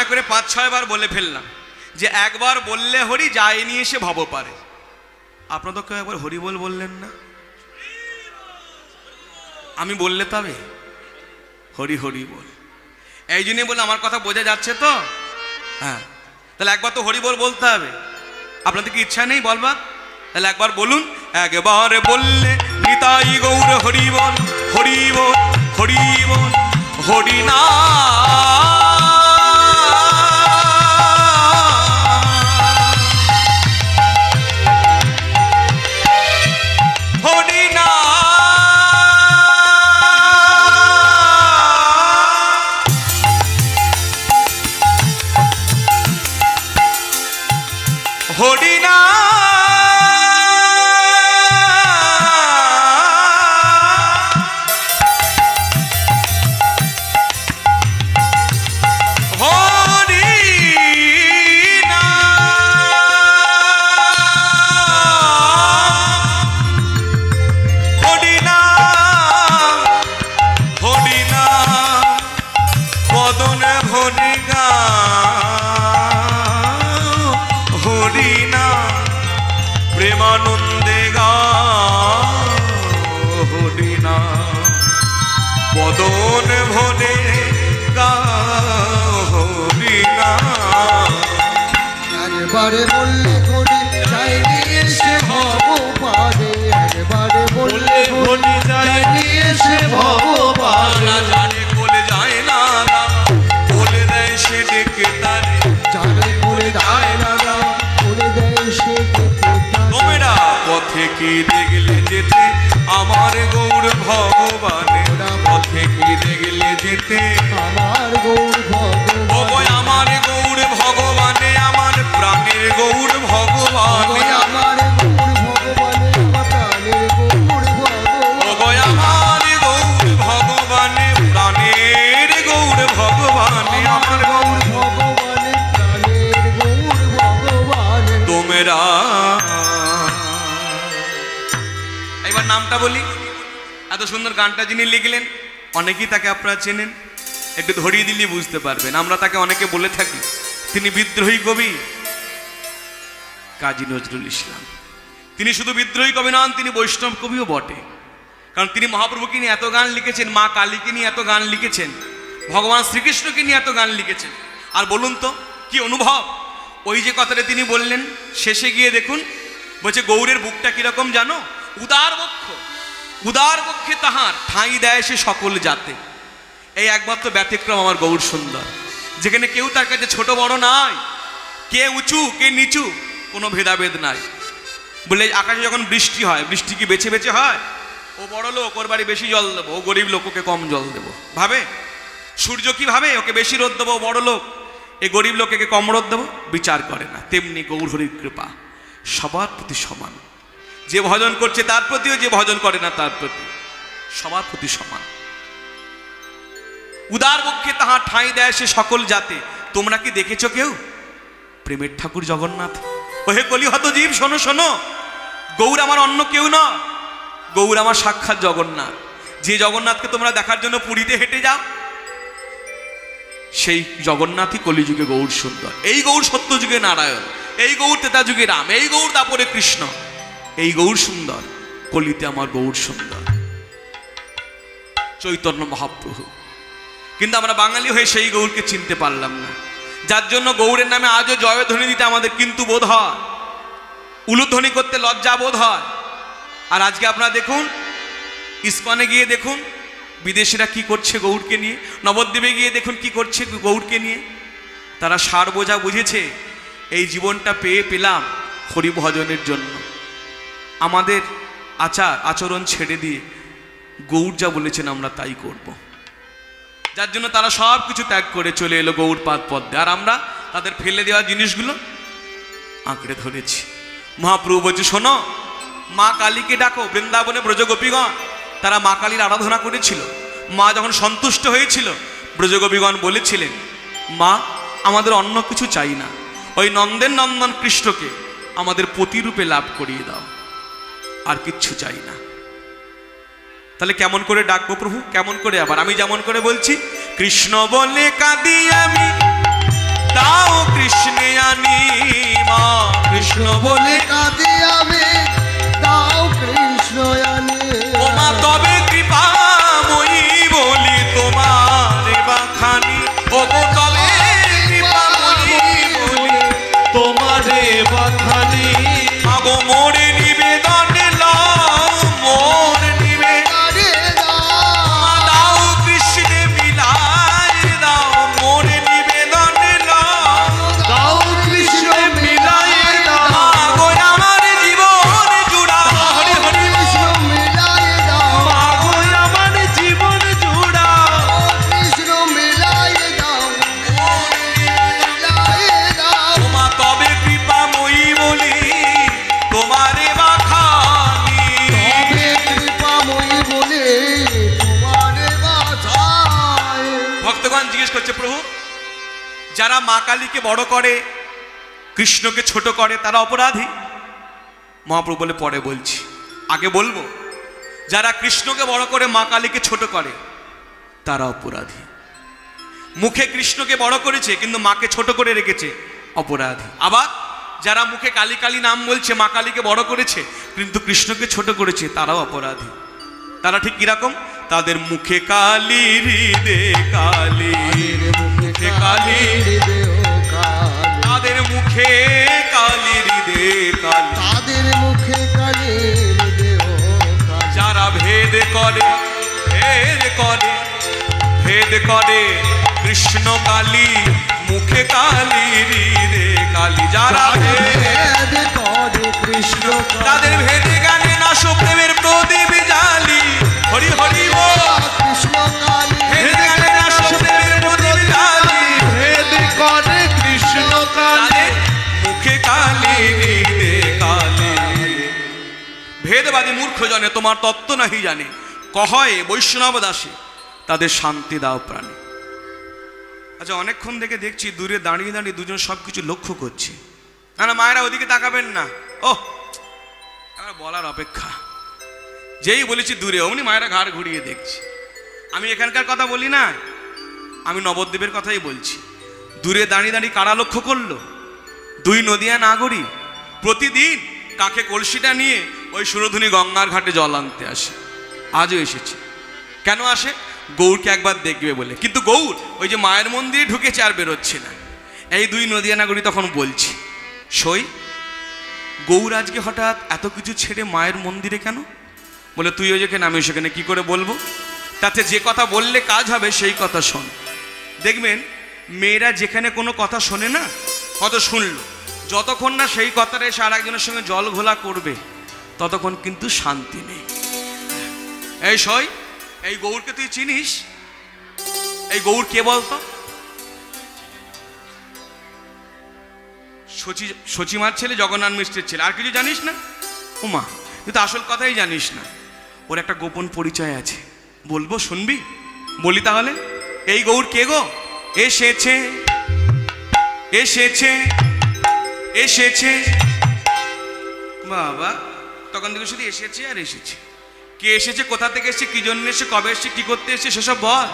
নয় করে পাঁচ, ছয় বার বলে ফেললাম যে একবার বললে হরি, যাই নিয়ে সে ভাব পারে। আপনারা তো কেউ একবার হরি বল বললেন না? আমি বললে তবে? হরি হরি বল। এই জন্যই বলে আমার কথা বোঝা যাচ্ছে তো? হ্যাঁ। তাহলে একবার তো হরিবল বলতে হবে। আপনাদের কি ইচ্ছা নেই বলবার? তাহলে একবার বলুন। একবার বললে নিতাই গৌর হরিবল হরিবল হরিবল হরিনা হরিনা পথে কি দেখলে যেতে? আমার গৌর ভগবানে পথে কি দেখলে যেতে? আমার গৌর ভগবান। আমার গৌর ভগবানে আমার প্রাণের গৌর এত সুন্দর গানটা যিনি লিখলেন, অনেকেই তাকে আপনারা চেনেন। একটু ধরিয়ে দিলে বুঝতে পারবেন। আমরা তাকে অনেকে বলে থাকি, তিনি বিদ্রোহী কবি কাজী নজরুল ইসলাম। তিনি শুধু বিদ্রোহী কবি নন, তিনি বৈষ্ণব কবিও বটে। কারণ তিনি মহাপ্রভুকে নিয়ে এত গান লিখেছেন, মা কালীকে নিয়ে এত গান লিখেছেন, ভগবান শ্রীকৃষ্ণকে নিয়ে এত গান লিখেছেন। আর বলুন তো, কি অনুভব? ওই যে কথাটা তিনি বললেন, শেষে গিয়ে দেখুন, বলছে, গৌরের বুকটা কীরকম জানো? উদার বক্ষ। উদার বক্ষে তাহার ঠাঁই দেয় সে সকল জাতে। এই একমাত্র ব্যতিক্রম আমার গৌর সুন্দর। যেখানে কেউ তার কাছে ছোট বড় নাই, কে উঁচু, কে নিচু, কোনো ভেদাভেদ নাই। বলে আকাশে যখন বৃষ্টি হয়, বৃষ্টি কি বেছে বেছে হয়? ও বড় লোক, ওর বাড়ি বেশি জল দেবো, ও গরিব লোক ওকে কম জল দেবো। ভাবে? সূর্য কি ভাবে? ওকে বেশি রোদ দেবো বড় লোক। এই গরিব লোকেকে কম রোদ দেবো? বিচার করে না, তেমনি গৌরহরির কৃপা, সবার প্রতি সমান। যে ভজন করছে তার প্রতিও যে ভজন করে না তার প্রতি সবার প্রতি সমান। উদার পক্ষে তাহা ঠাঁই দেয় সে সকল জাতে। তোমরা কি দেখেছ কেউ? প্রেমের ঠাকুর জগন্নাথ। ওহে কলিহত জীব, শোনো শোনো। গৌর আমার অন্য কেউ না। গৌর আমার সাক্ষাৎ জগন্নাথ। যে জগন্নাথকে তোমরা দেখার জন্য পুরীতে হেঁটে যাও, সেই জগন্নাথই কলিযুগে গৌর সুন্দর। এই গৌর সত্যযুগে নারায়ণ। এই গৌর তেতা যুগে রাম। এই গৌর তারপরে কৃষ্ণ। এই গৌর সুন্দর, কলিতে আমার গৌর সুন্দর। চৈতন্য মহাপ্রভু। কিন্তু আমরা বাঙালি হয়ে সেই গৌরকে চিনতে পারলাম না। যার জন্য গৌরের নামে আজও জয়ধ্বনি দিতে আমাদের কিন্তু বোধ হয়। উলুধ্বনি করতে লজ্জা বোধ হয়। আর আজকে আপনারা দেখুন, ইস্কনে গিয়ে দেখুন, বিদেশিরা কি করছে গৌরকে নিয়ে, নবদ্বীপে গিয়ে দেখুন কি করছে গৌরকে নিয়ে। তারা সার বোঝা বুঝেছে, এই জীবনটা পেয়ে পেলাম হরিভজনের জন্য। আমাদের আচার, আচরণ ছেড়ে দিয়ে গৌর যা বলেছেন আমরা তাই করব। যার জন্য তারা সব কিছু ত্যাগ করে চলে এলো গৌর পাদ পদ্মে। আর আমরা তাদের ফেলে দেওয়া জিনিসগুলো আঁকড়ে ধরেছি। মহাপ্রভু বলছে, শোনো, মা কালীকে ডাকো, বৃন্দাবনে ব্রজগোপীগণ। তারা মা কালীর আরাধনা করেছিল। মা যখন সন্তুষ্ট হয়েছিল, ব্রজগোপীগণ বলেছিলেন, মা, আমাদের অন্য কিছু চাই না। ওই নন্দের নন্দন কৃষ্ণকে আমাদের প্রতিরূপে লাভ করিয়ে দাও। আর কিচ্ছু চাই না। তাহলে কেমন করে ডাকবো প্রভু? কেমন করে আবার? আমি যেমন করে বলছি, কৃষ্ণ বলে কাঁদি আমি, তাও কৃষ্ণে আনি মা। কৃষ্ণ বলে কাঁদি আমি যারা মা কালীকে বড় করে, কৃষ্ণকে ছোট করে, তারা অপরাধী। মহাপ্রভু বলে, পরে বলছি। আগে বলব, যারা কৃষ্ণকে বড় করে, মা কালীকে ছোট করে, তারা অপরাধী। মুখে কৃষ্ণকে বড় করেছে, কিন্তু মাকে ছোট করে রেখেছে, অপরাধী। আবার যারা মুখে কালী কালী নাম বলছে, মা কালীকে বড় করেছে, কিন্তু কৃষ্ণকে ছোট করেছে, তারাও অপরাধী। তারা ঠিক কীরকম? তাদের মুখে কালী হৃদে কালী। কালী তাদের মুখে কালী হৃদে কালী। তাদের মুখে দেহ কালী। যারা ভেদ করে ভেদ করে ভেদ করে কৃষ্ণ কালী মুখে কালী জনে, তোমার তত্ত্ব নাহি জানে। কহয়ে বৈষ্ণব দাসে, তাদের শান্তি দাও প্রাণে। আচ্ছা অনেকক্ষণ থেকে দেখছি দূরে দাঁড়িয়ে দাঁড়িয়ে দুজন সব কিছু লক্ষ্য করছে। না না, মায়েরা ওদিকে তাকাবেন না। ও আমার বলার অপেক্ষা। যেই বলেছি দূরে, অমনি মায়েরা ঘাড় ঘুরিয়ে দেখছি। আমি এখানকার কথা বলি না, আমি নবদ্বীপের কথাই বলছি। দূরে দাঁড়িয়ে দাঁড়িয়ে কারা লক্ষ্য করল? দুই নদিয়া নাগরী প্রতিদিন কাকে কলসিটা নিয়ে ওই সুরধুনি গঙ্গার ঘাটে জল আনতে আসে। আজও এসেছে। কেন আসে? গৌরকে একবার দেখবে বলে। কিন্তু গৌর ওই যে মায়ের মন্দিরে ঢুকেছে আর বেরোচ্ছে না। এই দুই নদিয়া নাগরী তখন বলছি, সই, গৌর আজকে হঠাৎ এত কিছু ছেড়ে মায়ের মন্দিরে কেন? বলে, তুইও যেখানে আমি সেখানে কি করে বলব? তাতে যে কথা বললে কাজ হবে, সেই কথা শোন। দেখবেন, মেয়েরা যেখানে কোনো কথা শোনে না, কত শুনল। যতক্ষণ না সেই কথাটা এসে আর একজনের সঙ্গে জল ঘোলা করবে ততক্ষণ কিন্তু শান্তি নেই। এই সই, এই গৌরকে তুই চিনিস? এই গৌর কে বলতো? সচি সচিমার ছেলে, জগন্নাথ মিশ্রের ছেলে। আর কিছু জানিস না? উমা, তুই তো আসল কথাই জানিস না। ওর একটা গোপন পরিচয় আছে। বলব, শুনবি? বলি তাহলে। এই গৌর কে গো? এসেছে। এসেছে। এসেছে। বাবা। তখন থেকে শুধু এসেছে আর এসেছে। কে এসেছে কোথা থেকে এসেছে কি জন্য এসেছে কবে এসেছে কি করতে এসেছে সেসব বল।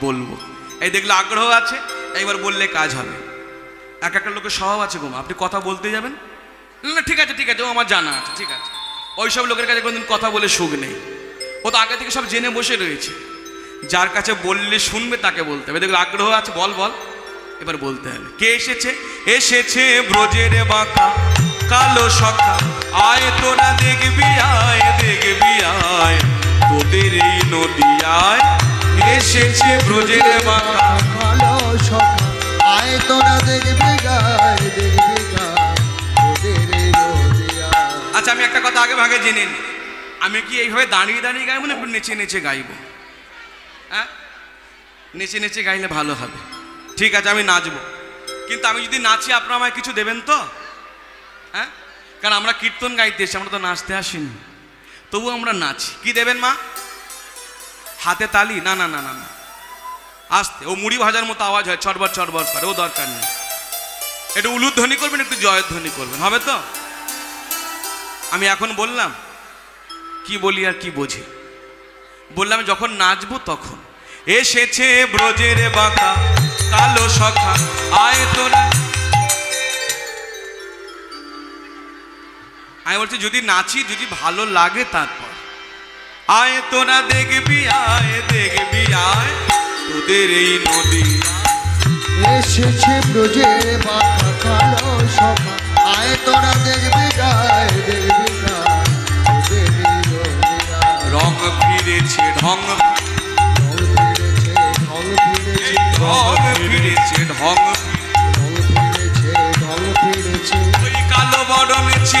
বলব। এই দেখলে আগ্রহ আছে এইবার বললে কাজ হবে। এক একটা লোকের স্বভাব আছে গো মা, আপনি কথা বলতে যাবেন? না না ঠিক আছে ঠিক আছে ও আমার জানা আছে ঠিক আছে। ওই সব লোকের কাছে কোনোদিন কথা বলে সুখ নেই। ও তো আগে থেকে সব জেনে বসে রয়েছে। যার কাছে বললে শুনবে তাকে বলতে হবে। দেখলে আগ্রহ আছে বল বল। এবার বলতে হবে। কে এসেছে? এসেছে ব্রজের বাঁকা। কালো সখা আয় তোরা দেখবি আয় দেখবি আয়। তোদের এই নদী আয় এসেছে ব্রজের বাঁকা ভালো সখা আয় তোরা দেখবি গায় দেখবি আচ্ছা আমি একটা কথা আগে ভাগে জেনে নিই। আমি কি এইভাবে দাঁড়িয়ে দাঁড়িয়ে গাইবো না নেচে নেচে গাইবো? হ্যাঁ? নেচে নেচে গাইলে ভালো হবে। ঠিক আছে আমি নাচবো। কিন্তু আমি যদি নাচি আপনারা আমায় কিছু দেবেন তো? হ্যাঁ? কারণ আমরা কীর্তন গাইতে এসেছি আমরা তো নাচতে আসিনি। তবু আমরা নাচি। কি দেবেন মা? হাতে তালি? না না না না না। আসতে। ও মুড়ি ভাজার মতো আওয়াজ হয়। চটবার চটবার করে। ও দরকার নেই। একটু উলুধ্বনি করবেন, একটু জয়ধ্বনি করবেন। হবে তো? আমি এখন বললাম, কি বলি আর কি বুঝি? বললাম, যখন নাচবো তখন। এসেছে ব্রজের বাঁকা, কালো সখা। আয় তোরা। আমি বলছি যদি নাচি যদি ভালো লাগে তারপর। আয় তোরা দেখবি আয় দেখবি আয় তোদের এই নদী। এসেছে ব্রজের বাঁকা কালো সখা আয় তোরা দেখবি রং ফিরেছে ঢং ঢং ফিরেছে ঢং ফিরেছে ঢং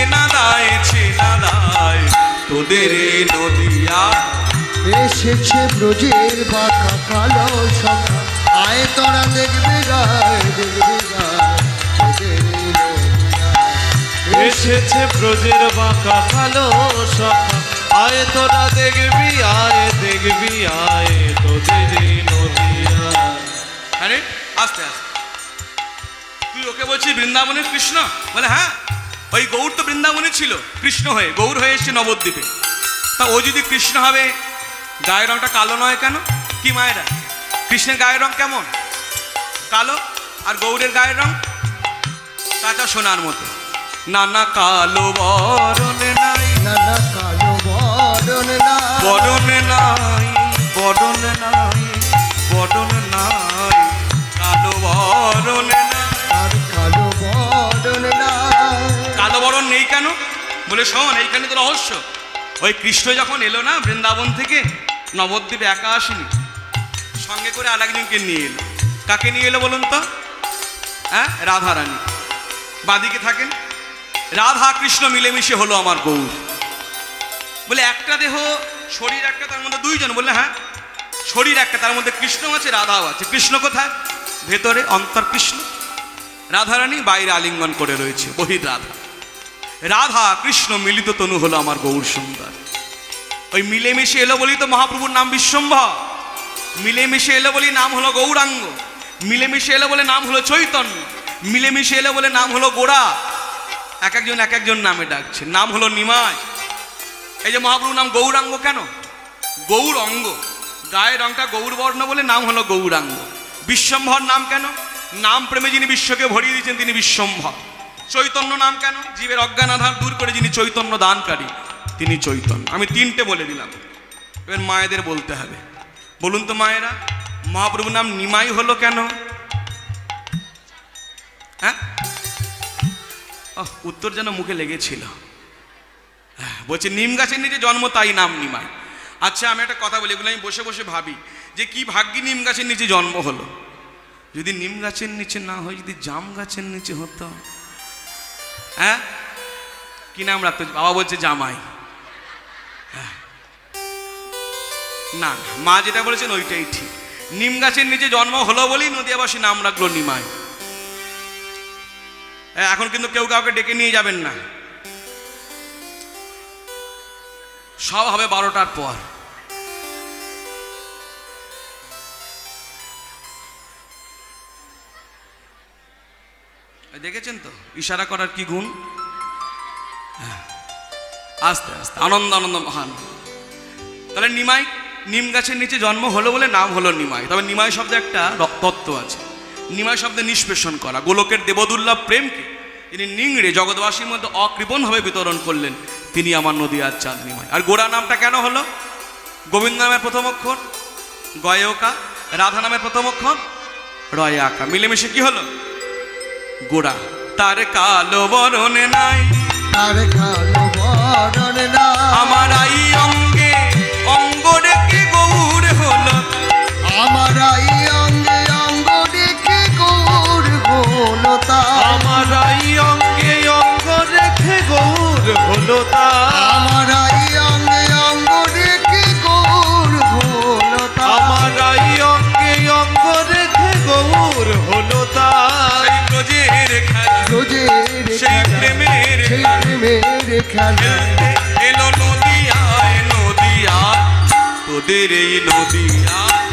চেনা দায় চেনা দায় তোদের নদিয়া। এসেছে ব্রজের বাঁকা কালো সখা আয় তোরা দেখবি গায় দেখবি এসেছে ব্রজের বাঁকা কালো সখা আয় তোরা দেখবি আয় দেখবি আয় তোদের নদিয়া। আরে আস্তে আস্তে। তুই ওকে বলছিস বৃন্দাবনের কৃষ্ণ? বলে হ্যাঁ? ওই গৌর তো বৃন্দাবনে ছিল কৃষ্ণ হয়ে গৌর হয়ে এসছে নবদ্বীপে। তা ও যদি কৃষ্ণ হবে গায়ের রংটা কালো নয় কেন? কি মায়েরা? কৃষ্ণের গায়ের রং কেমন? কালো? আর গৌরের গায়ের রং? কাঁচা সোনার মতো। না না কালো বরণে নাই। নানা কালো বরণ না বরণে নাই বরণে নাই বরণে নাই। কালো বরণে নাই বলে, শোন, এইখানে তো রহস্য। ওই কৃষ্ণ যখন এলো না বৃন্দাবন থেকে, নবদ্বীপে একা আসেনি। সঙ্গে করে আর একজনকে নিয়ে এলো। কাকে নিয়ে এলো বলুন তো? হ্যাঁ রাধা রানী বাদিকে থাকেন। রাধা কৃষ্ণ মিলেমিশে হলো আমার গৌর। বলে, একটা দেহ, শরীর একটা, তার মধ্যে দুইজন। বললে হ্যাঁ শরীর একটা, তার মধ্যে কৃষ্ণ আছে, রাধাও আছে। কৃষ্ণ কোথায়? ভেতরে, অন্তর কৃষ্ণ। রাধারানী বাইরে আলিঙ্গন করে রয়েছে, বহির রাধা। রাধা কৃষ্ণ মিলিত তনু হলো আমার গৌর সুন্দর। ওই মিলেমিশে এলো বলি তো মহাপ্রভুর নাম বিশ্বম্ভর মিলেমিশে এলো বলি নাম হলো গৌরাঙ্গ। মিলেমিশে এলো বলে নাম হলো চৈতন্য। মিলেমিশে এলো বলে নাম হলো গোড়া। এক একজন এক একজন নামে ডাকছে। নাম হলো নিমায় এই যে মহাপ্রভুর নাম গৌরাঙ্গ কেন? গৌর অঙ্গ গায়ের রংটা গৌর বর্ণ বলে নাম হলো গৌরাঙ্গ। বিশ্বম্ভর নাম কেন? নাম প্রেমে যিনি বিশ্বকে ভরিয়ে দিয়েছেন, তিনি বিশ্বম্ভর চৈতন্য নাম কেন? জীবের অজ্ঞান আধার দূর করে যিনি চৈতন্য দানকারী, তিনি চৈতন্য। আমি তিনটে বলে দিলাম। এবার মায়েদের বলতে হবে। বলুন তো মায়েরা, মহাপ্রভুর নাম নিমাই হলো কেন? হ্যাঁ? উত্তর যেন মুখে লেগেছিল। বলছে, নিম গাছের নিচে জন্ম, তাই নাম নিমাই। আচ্ছা আমি একটা কথা বলি, এগুলো আমি বসে বসে ভাবি যে কি ভাগ্যি নিম গাছের নিচে জন্ম হলো? যদি নিম গাছের নিচে না হয়, যদি জাম গাছের নিচে হতো হ্যাঁ? কি নাম রাখতে বাবা বলছে জামাই। হ্যাঁ। না মা যেটা বলেছেন ওইটাই ঠিক। নিম গাছের নিচে জন্ম হলো বলেই নদিয়াবাসী নাম রাখল নিমাই। হ্যাঁ, এখন কিন্তু কেউ কাউকে ডেকে নিয়ে যাবেন না। সব হবে বারোটার পর। দেখেছেন তো? ইশারা করার কি গুণ? হ্যাঁ। আস্তে আস্তে, আনন্দ আনন্দ, মহান। তাহলে নিমাই, নিম গাছের নিচে জন্ম হলো বলে নাম হলো নিমাই। তবে নিমাই শব্দে একটা তত্ত্ব আছে। নিমাই শব্দে নিষ্পেষণ করা। গোলকের দেবদুর্লভ প্রেমকে তিনি নিংড়ে জগৎবাসীর মধ্যে অকৃপণভাবে বিতরণ করলেন। তিনি আমার নদী আর চাঁদ নিমাই। আর গোড়া নামটা কেন হলো? গোবিন্দ নামের প্রথম অক্ষর গয়কা রাধা নামের প্রথম অক্ষর রয় আঁকা মিলেমিশে কি হলো? গোড়া। তার কালো বরণ নাই। তার কালো বরণ না আমার আই অঙ্গে অঙ্গ রেখে গৌর হলো। আমার আই অঙ্গে অঙ্গ রেখে গৌর গোলতা আমার আই অঙ্গে অঙ্গ রেখে গৌর হলো তা খেলতে এলো নদিয়ায় নদিয়ায় তোদের এই নদিয়ায়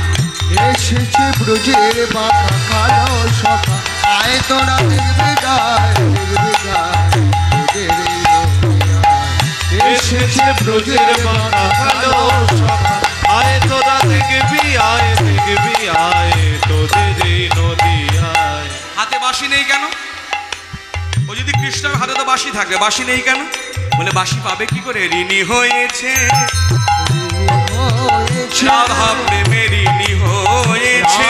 এসেছে ব্রজের বাঁকা কালো সখা আয় তোরা দেখবে গায় দেখবে গায় তোদের এই নদিয়ায়। এসেছে ব্রজের বাঁকা কালো সখা আয় তোরা দেখবি আয় দেখবি আয় তোদের এই নদী কৃষ্ণের হাতে তো বাসি থাকে বাসি নেই কেন? বলে বাসি পাবে কি করে? ঋণী হয়েছে। হয়েছে। রাধা প্রেমে ঋণী হয়েছে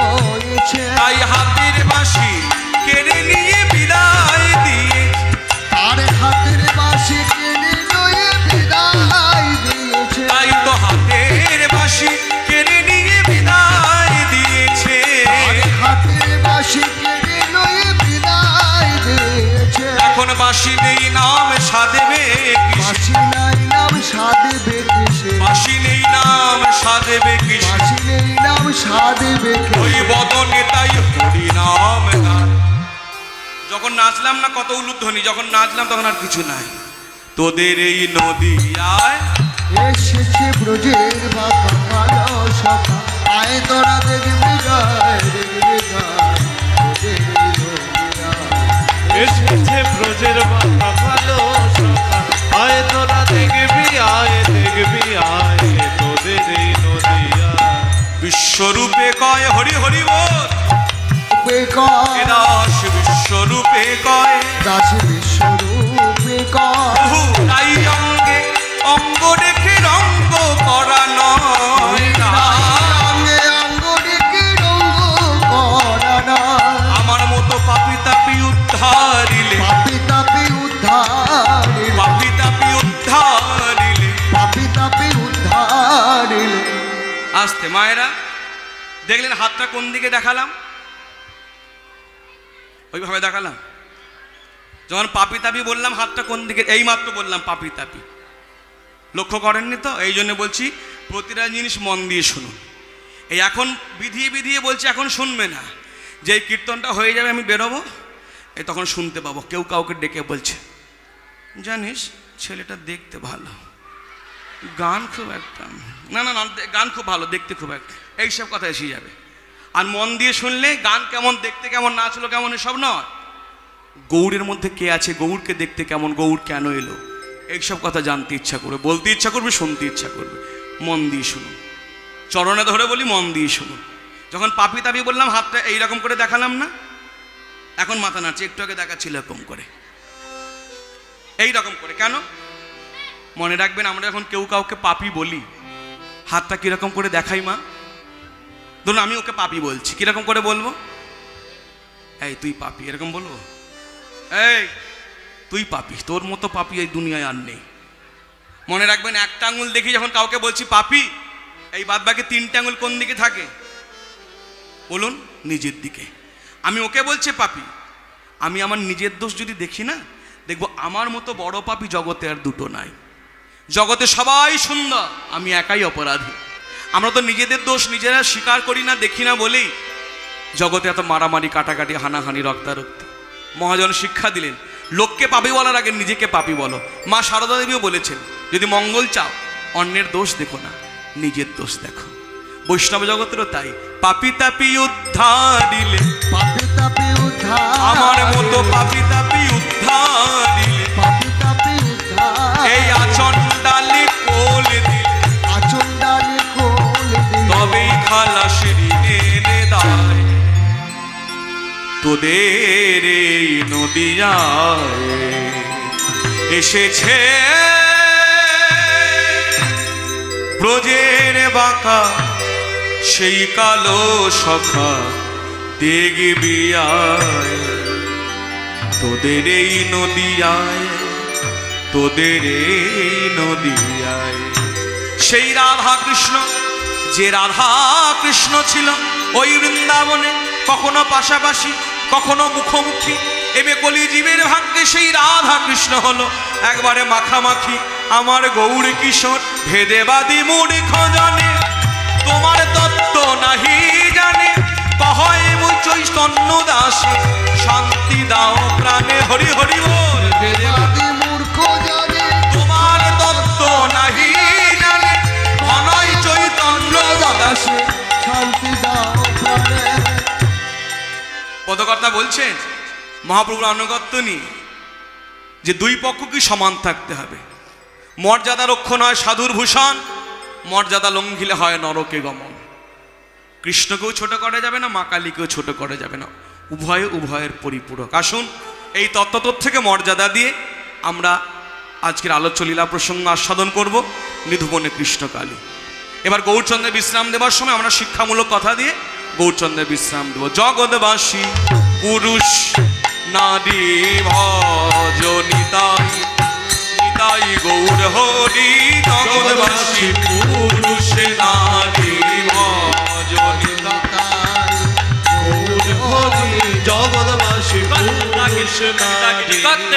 হয়েছে। তাই হাতের বাঁশি নেই নাম সাদেবে নাই নাম সাদেবে কিসে বাঁশি নেই নাম সাদেবে নেই নাম সাদেবে ওই বদনে তাই হরি নাম। যখন নাচলাম না কত উলুধ্বনি যখন নাচলাম তখন আর কিছু নাই। তোদের এই নদিয়ায় এসেছে ব্রজের সখা আয় তোরা দেখবি এসেছে ব্রজের বাবা ভালো আয় তোরা দেখবি আয় দেখবি আয় তোদের এই নদিয়া। বিশ্বরূপে কয় হরি হরি বল। দাস বিশ্বরূপে কয়। দাস বিশ্বরূপে কয়। অঙ্গে অঙ্গ রেখে রঙ আসতে মায়েরা, দেখলেন হাতটা কোন দিকে দেখালাম? ওইভাবে দেখালাম। যখন পাপি তাপি বললাম, হাতটা কোন দিকে এই মাত্র বললাম পাপি তাপি। লক্ষ্য করেননি তো? এই জন্য বলছি, প্রতিটা জিনিস মন দিয়ে শুনুন। এই এখন বিধিয়ে বিধিয়ে বলছি, এখন শুনবে না। যে এই কীর্তনটা হয়ে যাবে, আমি বেরোবো, এই তখন শুনতে পাবো। কেউ কাউকে ডেকে বলছে, জানিস, ছেলেটা দেখতে ভালো। গান খুব একটা না না না, গান খুব ভালো, দেখতে খুব একটা এইসব কথা এসে যাবে। আর মন দিয়ে শুনলে গান কেমন, দেখতে কেমন নাচলো কেমন, এসব নয়। গৌড়ের মধ্যে কে আছে, গৌড়কে দেখতে কেমন, গৌড় কেন এলো? এইসব কথা জানতে ইচ্ছা করবে, বলতে ইচ্ছা করবে, শুনতে ইচ্ছা করবে। মন দিয়ে শুনুন। চরণে ধরে বলি, মন দিয়ে শুনুন। যখন পাপি তাপি বললাম, হাতটা এইরকম করে দেখালাম না? এখন মাথা নাড়ছে, একটু আগে দেখাচ্ছিল এরকম করে। এই রকম করে, কেন? মনে রাখবেন, আমরা এখন কেউ কাউকে পাপি বলি। হাতটা কীরকম করে দেখাই মা? ধরুন আমি ওকে পাপি বলছি, কীরকম করে বলব? এই, তুই পাপি, এরকম বলব? এই, তুই পাপি, তোর মতো পাপি এই দুনিয়ায় আর নেই। মনে রাখবেন, একটা আঙুল দেখি যখন কাউকে বলছি পাপি, এই বাদ বাকি তিনটে আঙুল কোন দিকে থাকে? বলুন, নিজের দিকে। আমি ওকে বলছি পাপি, আমি আমার নিজের দোষ যদি দেখি না, দেখব আমার মতো বড় পাপি জগতে আর দুটো নাই। জগতে সবাই সুন্দর। আমি একাই অপরাধী। আমরা তো নিজেদের দোষ নিজেরা স্বীকার করি না দেখি না বলেই জগতে এত মারামারি কাটাকাটি হানাহানি রক্তারক্তি। মহাজন শিক্ষা দিলেন লোককে পাপি বলার আগে নিজেকে পাপি বলো। মা সারদা দেবীও বলেছেন যদি মঙ্গল চাও অন্যের দোষ দেখো না নিজের দোষ দেখো। বৈষ্ণব জগতেরও তাই পাপি তাপি উদ্ধারিলে পাপি তাপি উদ্ধার আমার মতো পাপি তাপি উদ্ধারিলে কোল দিলে। আচন্ডালে কোল দিলে। তবেই খালাস ঋণের দায়। তোদের এই নদিয়ায় এসেছে ব্রজের বাঁকা সেই কালো সখা দেখবি আয়। তোদের এই নদিয়ায় তোদের সেই রাধা কৃষ্ণ, যে রাধা কৃষ্ণ ছিল ওই বৃন্দাবনে, কখনো পাশাপাশি, কখনো মুখোমুখি। এবে কলিজীবের ভাগ্যে সেই রাধা কৃষ্ণ হলো। একবারে মাখামাখি, আমার গৌর কিশোর, ভেদেবাদী মূর্খ জানে তোমার তত্ত্ব নাহি জানে, কহয় চৈতন্য দাসে, শান্তি দাও প্রাণে, হরি হরি বল। পদকর্তা বলছেন, মহাপ্রভুর আনুগত্য নিয়ে যে দুই পক্ষকে সমান থাকতে হবে। মর্যাদা রক্ষ নয় সাধুর ভূষণ, মর্যাদা লঙ্ঘিলে হয় নরকে গমন। কৃষ্ণকেও ছোট করা যাবে না, মা কালীকেও ছোট করা যাবে না। উভয়ে উভয়ের পরিপূরক। আসুন, এই তত্ত্বতর থেকে মর্যাদা দিয়ে আমরা আজকের আলোচ্য লীলা প্রসঙ্গ আস্বাদন করব, নিধুবনে কৃষ্ণকালী। এবার গৌরচন্দ্রের বিশ্রাম দেওয়ার সময় আমরা শিক্ষামূলক কথা দিয়ে গৌরচন্দ্রের বিশ্রাম দেব। জগৎবাসী পুরুষ নারী ভজ নিতাই গৌর হরি। জগৎবাসী পুরুষ নারী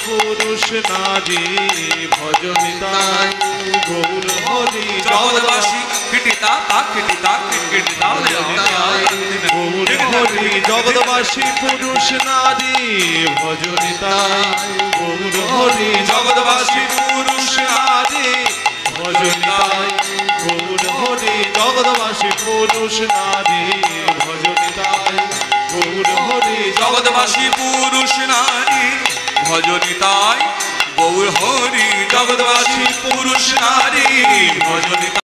পুরুষ নারী ভজনিতাই গৌর হরি জগৎবাসী খিটিতা তা খিটিতা খিটিতা গৌর হরি জগৎবাসী পুরুষ নারী ভজনিতাই গৌর হরি জগৎবাসী পুরুষ নারী ভজনিতাই গৌর হরি জগৎবাসী পুরুষ নারী ভজনিতাই গৌর হরি জগৎবাসী পুরুষ নারী ভজনিতাই বৌ হরি জগৎবাসী পুরুষ নারী ভজনিতাই